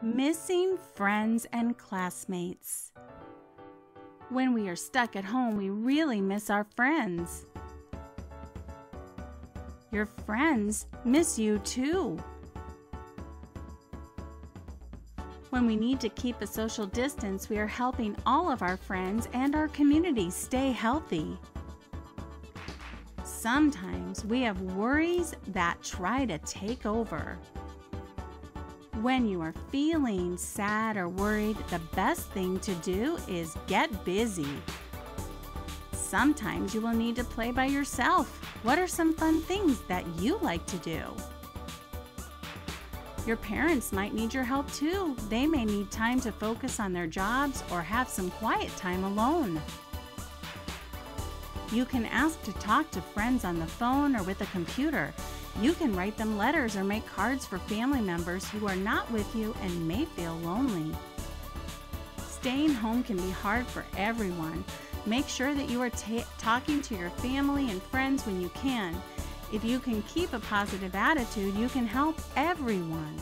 Missing friends and classmates. When we are stuck at home, we really miss our friends. Your friends miss you too. When we need to keep a social distance, we are helping all of our friends and our community stay healthy. Sometimes we have worries that try to take over. When you are feeling sad or worried, the best thing to do is get busy. Sometimes you will need to play by yourself. What are some fun things that you like to do? Your parents might need your help too. They may need time to focus on their jobs or have some quiet time alone. You can ask to talk to friends on the phone or with a computer. You can write them letters or make cards for family members who are not with you and may feel lonely. Staying home can be hard for everyone. Make sure that you are ta- talking to your family and friends when you can. If you can keep a positive attitude, you can help everyone.